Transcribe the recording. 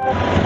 you.